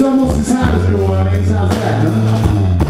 It's almost as hot as New Orleans, how's that?